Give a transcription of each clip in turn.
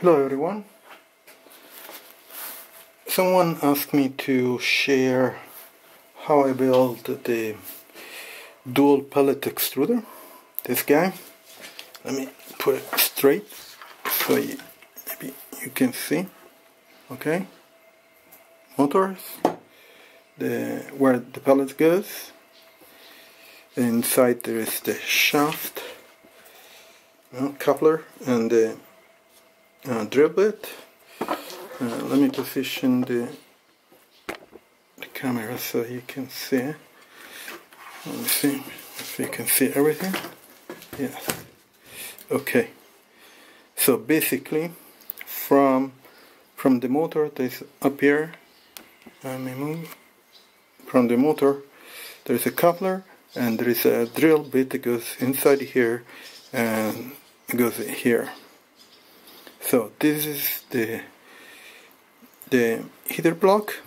Hello everyone. Someone asked me to share how I built the dual pellet extruder. This guy. Let me put it straight so you, maybe you can see. Okay. Motors. The where the pellet goes. Inside there is the shaft, uh, coupler, and the uh, drill bit. Uh, let me position the, the camera so you can see. Let me see if you can see everything. Yes. Okay. So basically, from from the motor that's up here, let me move. From the motor, there's a coupler and there is a drill bit that goes inside here and goes here so this is the the heater block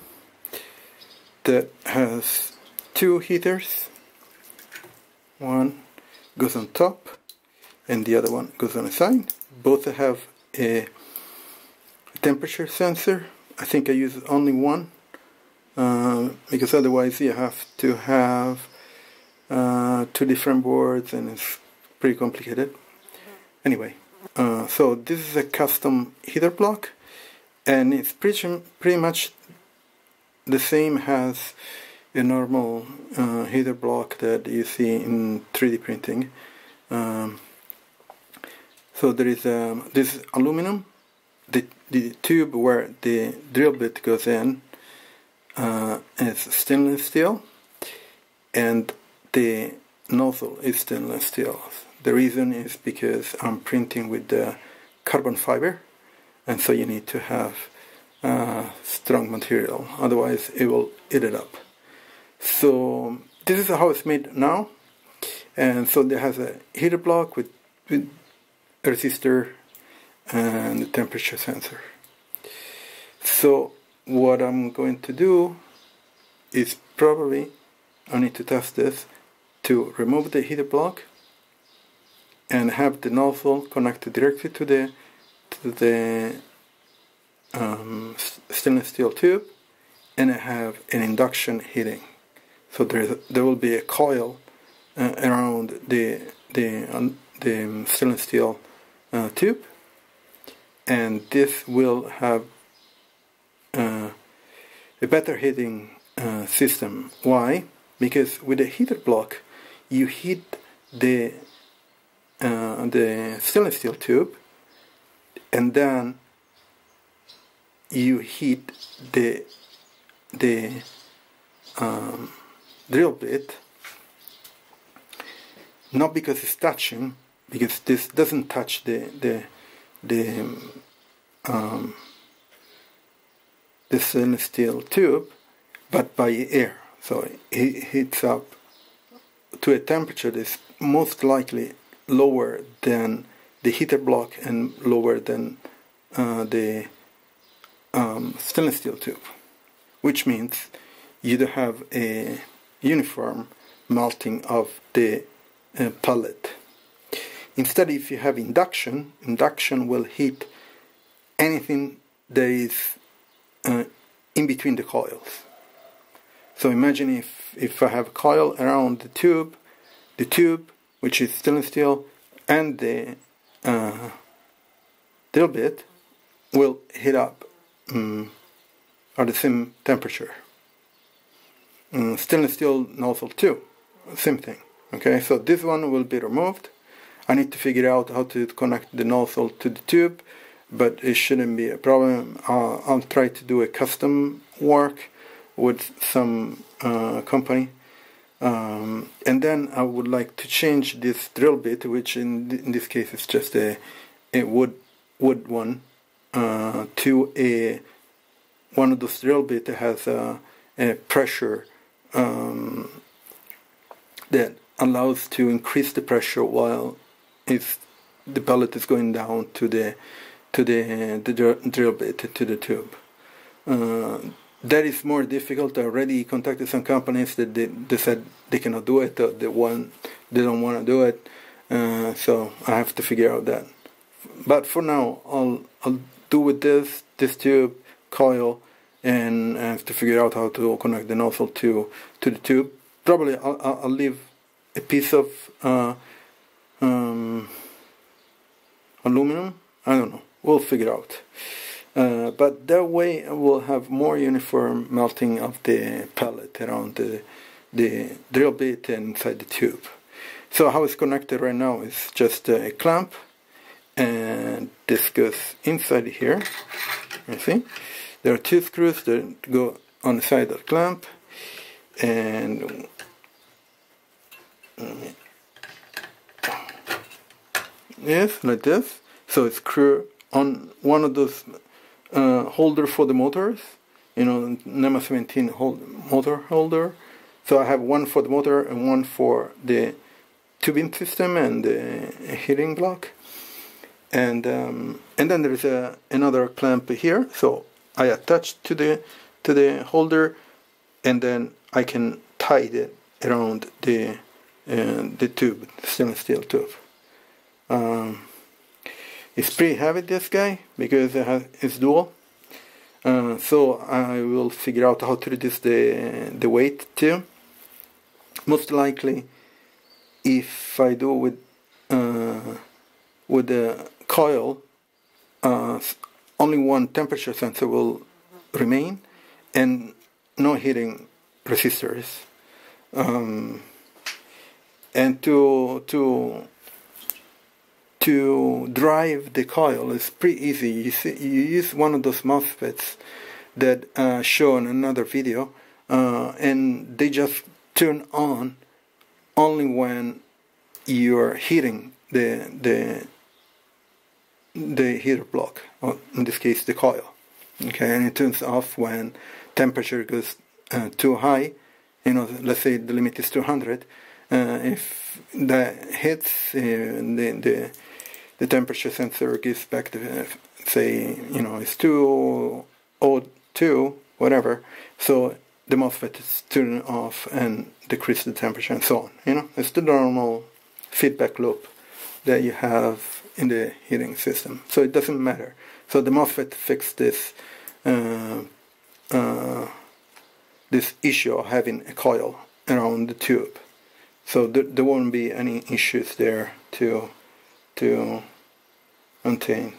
that has two heaters. One goes on top and the other one goes on the side. Both have a temperature sensor. I think I use only one uh, because otherwise you have to have uh, two different boards and it's pretty complicated. Anyway uh, so this is a custom heater block and it's pretty, pretty much the same as a normal uh, heater block that you see in 3D printing. Um, so there is um, this aluminum, the, the tube where the drill bit goes in uh, is stainless steel and the nozzle is stainless steel. The reason is because I'm printing with the carbon fiber and so you need to have uh, strong material otherwise it will eat it up. So this is how it's made now and so it has a heater block with, with a resistor and a temperature sensor. So what I'm going to do is probably I need to test this to remove the heater block and have the nozzle connected directly to the to the um, stainless steel tube and I have an induction heating. So there there will be a coil uh, around the the um, the stainless steel uh, tube and this will have uh, a better heating uh, system. Why? Because with a heater block you heat the uh, the stainless steel tube and then you heat the the um, drill bit not because it's touching because this doesn't touch the the the um, the stainless steel tube but by air. So it heats up to a temperature that's most likely lower than the heater block and lower than uh, the um, stainless steel tube, which means you don't have a uniform melting of the uh, pellet. Instead, if you have induction, induction will heat anything that is uh, in between the coils. So imagine if, if I have a coil around the tube, the tube which is stainless steel, and the uh, drill bit will heat up um, at the same temperature. Um, stainless steel nozzle too, same thing. Okay, so this one will be removed. I need to figure out how to connect the nozzle to the tube, but it shouldn't be a problem. Uh, I'll try to do a custom work with some uh, company um, and then I would like to change this drill bit, which in, th in this case is just a, a wood wood one, uh, to a one of those drill bit that has a, a pressure um, that allows to increase the pressure while it's, the pellet is going down to the to the the drill bit to the tube. Uh, that is more difficult. I already contacted some companies that they, they said they cannot do it. They want they don't want to do it. Uh, so I have to figure out that but for now I'll I'll do with this this tube coil and I have to figure out how to connect the nozzle to to the tube probably I'll, I'll leave a piece of uh, um, aluminum I don't know we'll figure out uh, but that way we'll have more uniform melting of the pellet around the the drill bit inside the tube. So how it's connected right now is just a clamp and this goes inside here. You see? There are two screws that go on the side of the clamp and yes like this. So it's screw on one of those uh, holder for the motors you know NEMA 17 hold, motor holder. So I have one for the motor and one for the tubing system and the heating block. And um, and then there is a, another clamp here. So I attach to the to the holder and then I can tie it around the uh, the tube stainless steel tube. Um, it's pretty heavy this guy because it has, it's dual. Uh, so I will figure out how to reduce the the weight too. Most likely if I do with uh, with the coil uh, only one temperature sensor will remain and no heating resistors. Um, and to to to drive the coil is pretty easy you, see, you use one of those MOSFETs that uh, show in another video uh, and they just turn on only when you're heating the the the heater block, or in this case the coil. Okay, and it turns off when temperature goes uh, too high. You know, let's say the limit is 200. Uh, if that hits, uh, the, the the temperature sensor gives back the say you know it's 202 whatever. So the MOSFET is turning off and decrease the temperature and so on. You know, it's the normal feedback loop that you have in the heating system. So it doesn't matter. So the MOSFET fixed this uh, uh, this issue of having a coil around the tube. So there, there won't be any issues there to to maintain.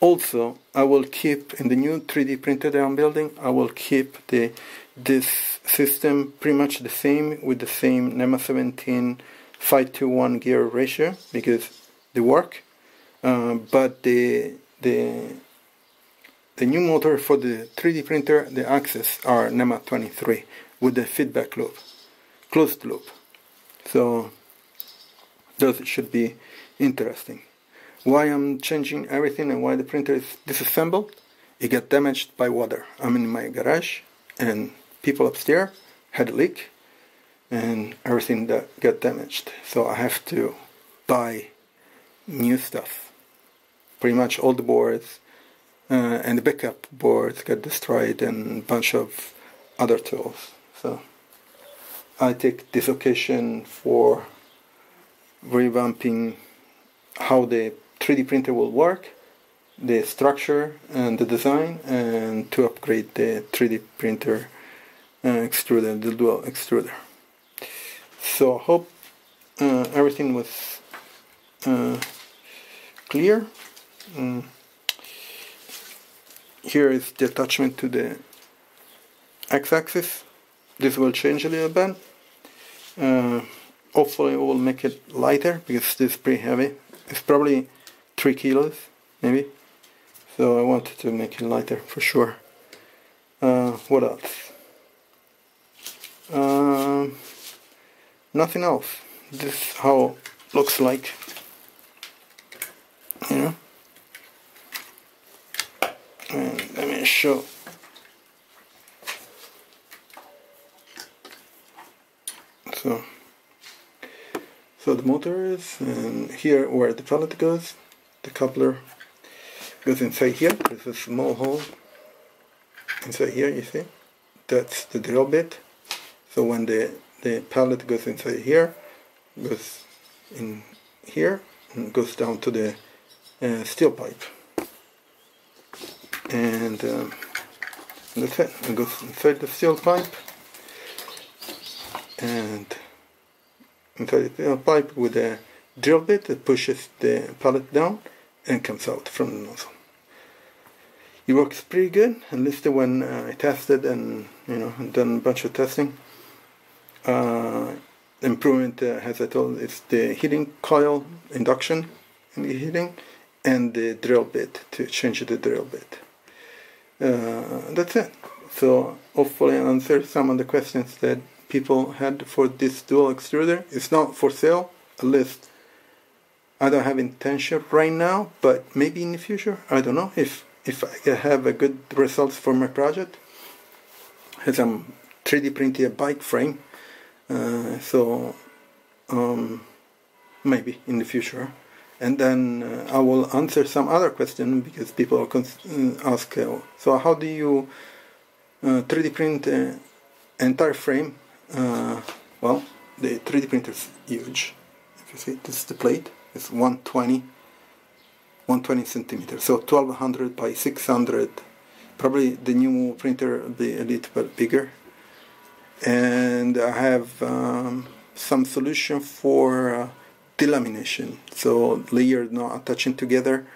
Also, I will keep in the new 3D printer that I'm building. I will keep the this system pretty much the same with the same NEMA 17 5 to 1 gear ratio because they work. Uh, but the the the new motor for the 3D printer, the axes are NEMA 23 with the feedback loop, closed loop. So those should be interesting why I'm changing everything and why the printer is disassembled. It got damaged by water. I'm in my garage and people upstairs had a leak and everything that got damaged. So I have to buy new stuff. Pretty much all the boards uh, and the backup boards got destroyed and a bunch of other tools. So I take this occasion for revamping how the 3D printer will work, the structure and the design, and to upgrade the 3D printer uh, extruder, the dual extruder. So I hope uh, everything was uh, clear. Mm. Here is the attachment to the x-axis. This will change a little bit. Uh, hopefully it will make it lighter because this is pretty heavy. It's probably 3 kilos maybe. So I wanted to make it lighter for sure. Uh, what else? Um, nothing else. This is how it looks like. You know? And let me show. So so the motor is and here where the pellet goes the coupler goes inside here. There's a small hole inside here, you see? That's the drill bit. So when the, the pellet goes inside here, goes in here, and goes down to the uh, steel pipe and um, that's it it goes inside the steel pipe and inside the steel pipe with a drill bit that pushes the pellet down and comes out from the nozzle. It works pretty good at least when uh, I tested and you know done a bunch of testing. Uh, improvement uh, as I told is the heating coil induction in the heating and the drill bit to change the drill bit. Uh, that's it. So hopefully I answered some of the questions that people had for this dual extruder. It's not for sale at least I don't have intention right now but maybe in the future. I don't know if if I have a good results for my project. As I'm 3D printing a bike frame uh, so um, maybe in the future. And then uh, I will answer some other question because people uh, ask uh, so how do you 3D uh, print an entire frame uh, well the 3D printer is huge. If you see this is the plate. It's 120 120 centimeters so 1200 by 600 probably the new printer will be a little bit bigger. And I have um, some solution for uh, delamination. So layers not attaching together.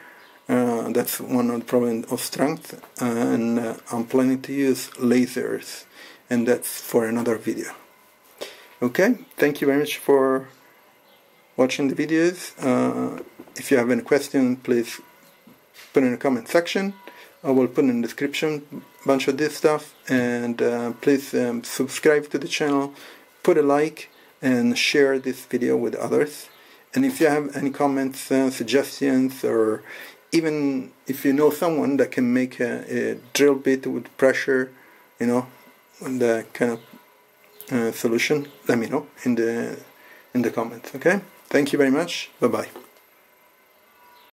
Uh, that's one of the problems of strength. And uh, I'm planning to use lasers. And that's for another video okay thank you very much for watching the videos. Uh, if you have any question please put in the comment section. I will put in the description a bunch of this stuff. And uh, please um, subscribe to the channel put a like and share this video with others. And if you have any comments uh, suggestions or even if you know someone that can make a, a drill bit with pressure you know the kind of uh, solution let me know in the in the comments okay? Thank you very much. Bye bye